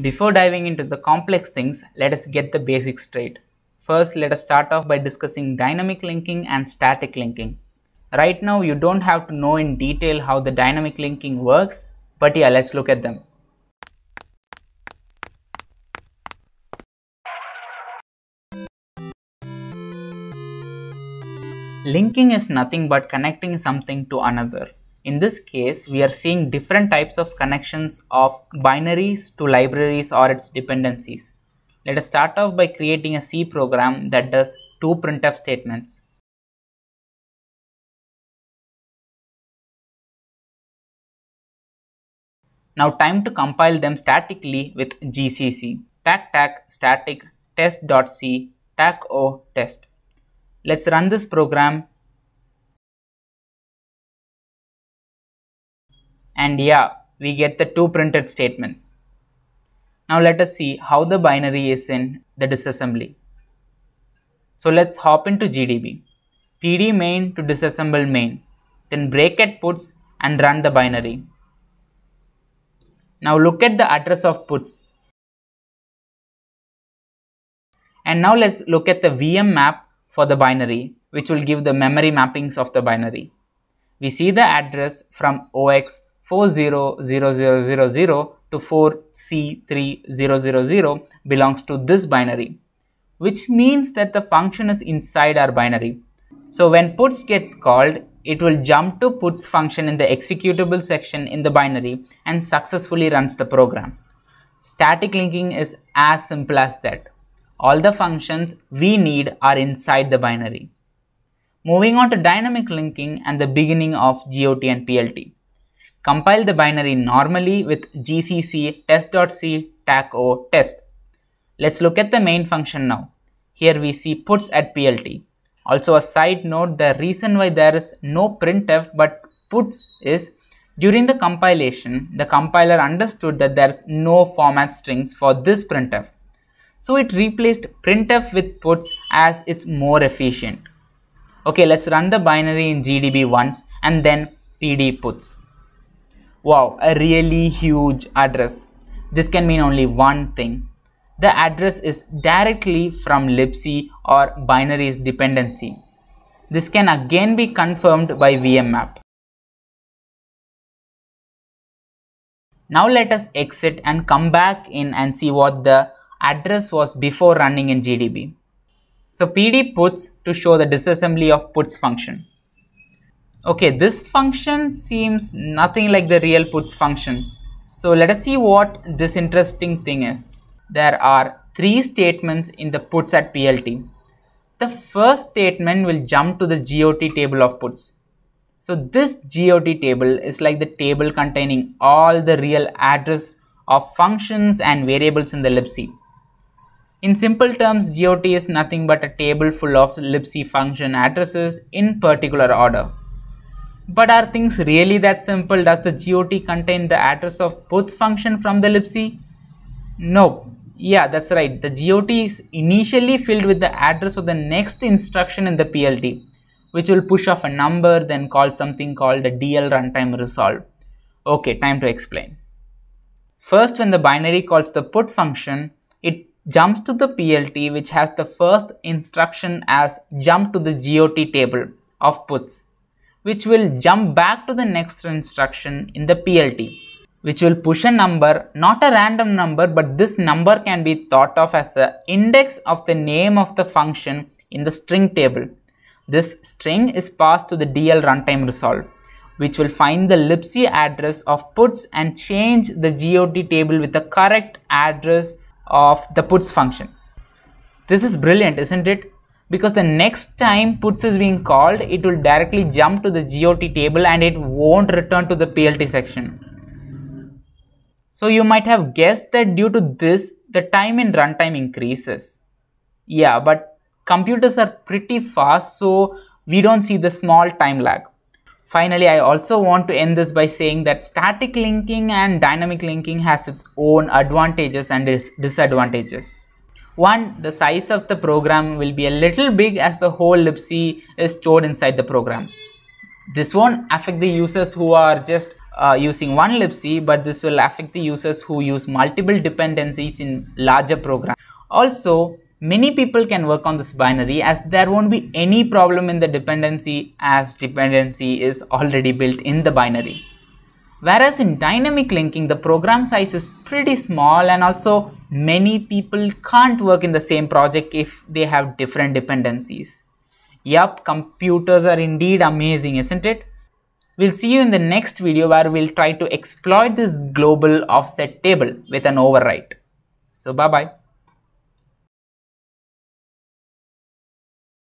Before diving into the complex things, let us get the basics straight. First, let us start off by discussing dynamic linking and static linking. Right now, you don't have to know in detail how the dynamic linking works, but yeah, let's look at them. Linking is nothing but connecting something to another. In this case, we are seeing different types of connections of binaries to libraries or its dependencies. Let us start off by creating a C program that does two printf statements. Now time to compile them statically with gcc tac tac static test.c tac o test. Let's run this program and yeah we get the two printed statements. Now let us see how the binary is in the disassembly. So let's hop into GDB. pd main to disassemble main then bracket puts and run the binary. Now look at the address of puts. And now let's look at the VM map for the binary which will give the memory mappings of the binary. We see the address from OX 400000 to 4C3000 belongs to this binary, which means that the function is inside our binary. So when puts gets called, it will jump to puts function in the executable section in the binary and successfully runs the program. Static linking is as simple as that. All the functions we need are inside the binary. Moving on to dynamic linking and the beginning of GOT and PLT. Compile the binary normally with gcc test.c tac-o test. Let's look at the main function now. Here we see puts at PLT. Also a side note, the reason why there is no printf but puts is during the compilation, the compiler understood that there is no format strings for this printf. So it replaced printf with puts as it's more efficient. Okay, let's run the binary in GDB once and then pd puts. Wow, a really huge address. This can mean only one thing. The address is directly from libc or binaries dependency. This can again be confirmed by vmmap. Now let us exit and come back in and see what the address was before running in GDB. So pd puts to show the disassembly of puts function. Okay, this function seems nothing like the real puts function. So let us see what this interesting thing is. There are three statements in the puts at PLT. The first statement will jump to the GOT table of puts. So this GOT table is like the table containing all the real address of functions and variables in the libc. In simple terms, GOT is nothing but a table full of libc function addresses in particular order. But are things really that simple? Does the GOT contain the address of puts function from the libc? No. Yeah, that's right. The GOT is initially filled with the address of the next instruction in the PLT, which will push off a number, then call something called a DL runtime resolve. Okay, time to explain. First, when the binary calls the put function, it jumps to the PLT which has the first instruction as jump to the GOT table of puts which will jump back to the next instruction in the PLT, which will push a number, not a random number, but this number can be thought of as the index of the name of the function in the string table. This string is passed to the DL runtime resolve, which will find the libc address of puts and change the GOT table with the correct address of the puts function. This is brilliant, isn't it? Because the next time puts is being called it will directly jump to the GOT table and it won't return to the PLT section. So you might have guessed that due to this the time in runtime increases. Yeah but computers are pretty fast so we don't see the small time lag. Finally, I also want to end this by saying that static linking and dynamic linking has its own advantages and disadvantages. One, the size of the program will be a little big as the whole libc is stored inside the program. This won't affect the users who are just uh, using one libc but this will affect the users who use multiple dependencies in larger programs also many people can work on this binary as there won't be any problem in the dependency as dependency is already built in the binary whereas in dynamic linking the program size is pretty small and also many people can't work in the same project if they have different dependencies yup computers are indeed amazing isn't it We'll see you in the next video where we'll try to exploit this global offset table with an overwrite. So bye bye.